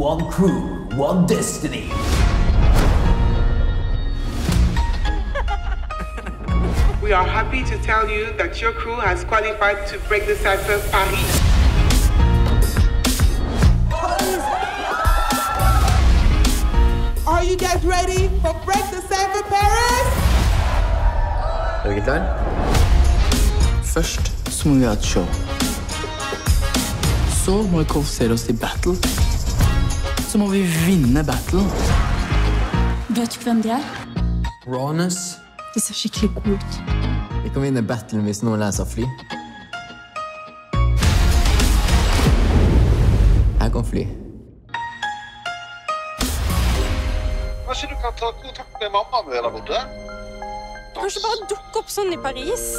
one crew, one destiny. We are happy to tell you that your crew has qualified to break the cipher Paris. Are you guys ready for Break the Cipher Paris? Er dere klar? Først så må vi ha et show. Så må vi kvalifisere oss til battle. Så må vi vinne battlen. Vet du hvem de er? Rawness. De ser skikkelig gode ut. Vi kan vinne battlen hvis noen leser fly. Jeg kan fly. Kanskje du kan ta kontakt med mammaen din der borte? Kanskje bare dukke opp sånn i Paris?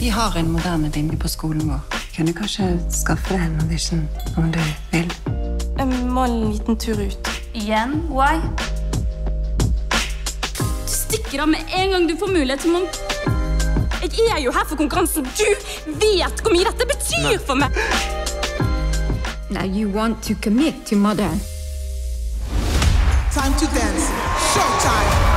Vi har en moderne linje på skolen vår. Kan du kanskje skaffe deg en audition om du vil? Jeg må en liten tur ut. Igjen? Why? Du stikker av med en gang du får mulighet til å Jeg er jo her for konkurransen. Du vet hvor mye dette betyr for meg! Now you want to commit to mother. Time to dance. Showtime.